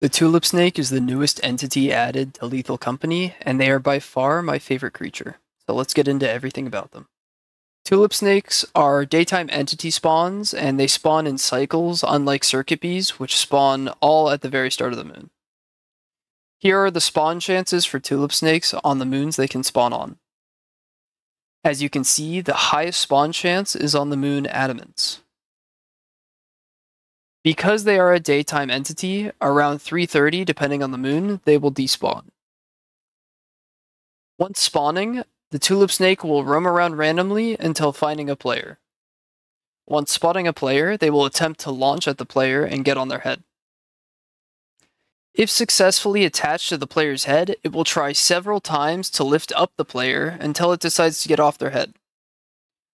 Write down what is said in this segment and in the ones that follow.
The tulip snake is the newest entity added to Lethal Company, and they are by far my favorite creature. So let's get into everything about them. Tulip snakes are daytime entity spawns, and they spawn in cycles, unlike circuit bees, which spawn all at the very start of the moon. Here are the spawn chances for tulip snakes on the moons they can spawn on. As you can see, the highest spawn chance is on the moon Adamance. Because they are a daytime entity, around 3.30, depending on the moon, they will despawn. Once spawning, the tulip snake will roam around randomly until finding a player. Once spotting a player, they will attempt to launch at the player and get on their head. If successfully attached to the player's head, it will try several times to lift up the player until it decides to get off their head.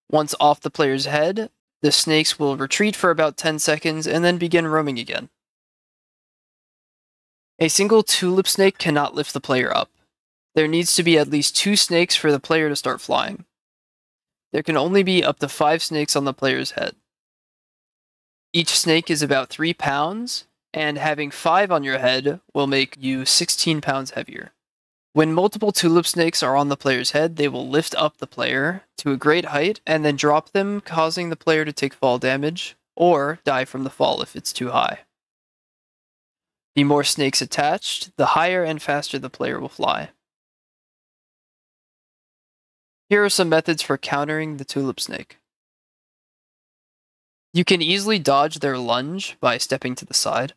Once off the player's head, the snakes will retreat for about 10 seconds and then begin roaming again. A single tulip snake cannot lift the player up. There needs to be at least two snakes for the player to start flying. There can only be up to five snakes on the player's head. Each snake is about 3 pounds, and having 5 on your head will make you 16 pounds heavier. When multiple tulip snakes are on the player's head, they will lift up the player to a great height and then drop them, causing the player to take fall damage or die from the fall if it's too high. The more snakes attached, the higher and faster the player will fly. Here are some methods for countering the tulip snake. You can easily dodge their lunge by stepping to the side.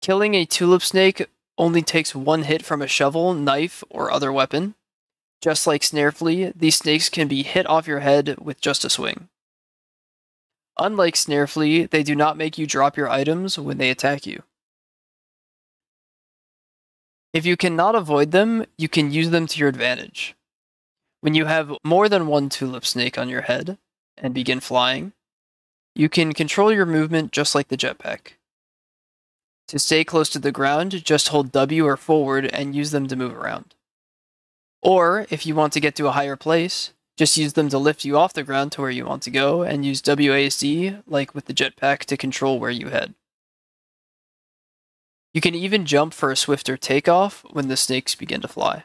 Killing a tulip snake only takes one hit from a shovel, knife, or other weapon. Just like Snare Flea, these snakes can be hit off your head with just a swing. Unlike Snare Flea, they do not make you drop your items when they attack you. If you cannot avoid them, you can use them to your advantage. When you have more than one tulip snake on your head and begin flying, you can control your movement just like the jetpack. To stay close to the ground, just hold W or forward and use them to move around. Or, if you want to get to a higher place, just use them to lift you off the ground to where you want to go, and use WASD, like with the jetpack, to control where you head. You can even jump for a swifter takeoff when the snakes begin to fly.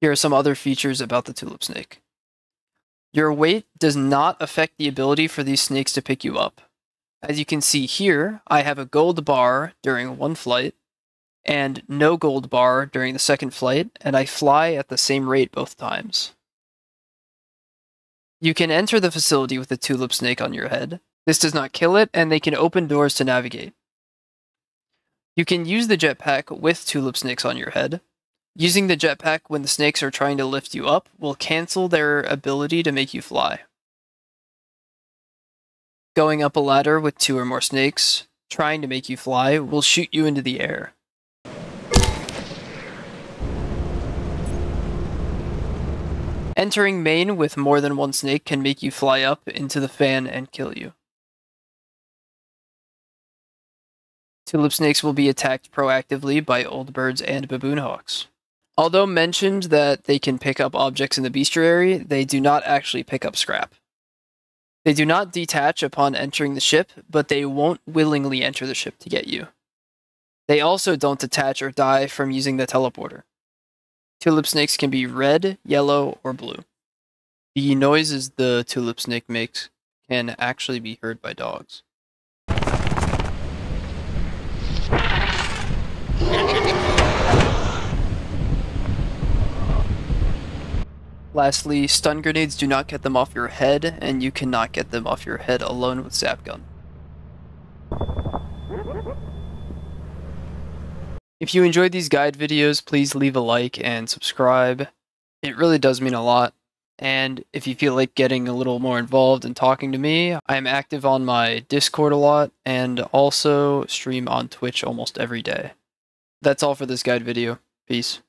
Here are some other features about the tulip snake. Your weight does not affect the ability for these snakes to pick you up. As you can see here, I have a gold bar during one flight and no gold bar during the second flight, and I fly at the same rate both times. You can enter the facility with a tulip snake on your head. This does not kill it, and they can open doors to navigate. You can use the jetpack with tulip snakes on your head. Using the jetpack when the snakes are trying to lift you up will cancel their ability to make you fly. Going up a ladder with two or more snakes, trying to make you fly, will shoot you into the air. Entering main with more than one snake can make you fly up into the fan and kill you. Tulip snakes will be attacked proactively by old birds and baboon hawks. Although mentioned that they can pick up objects in the bestiary, they do not actually pick up scrap. They do not detach upon entering the ship, but they won't willingly enter the ship to get you. They also don't detach or die from using the teleporter. Tulip snakes can be red, yellow, or blue. The noises the tulip snake makes can actually be heard by dogs. Lastly, stun grenades do not get them off your head, and you cannot get them off your head alone with Zap Gun. If you enjoyed these guide videos, please leave a like and subscribe. It really does mean a lot. And if you feel like getting a little more involved and talking to me, I'm active on my Discord a lot and also stream on Twitch almost every day. That's all for this guide video. Peace.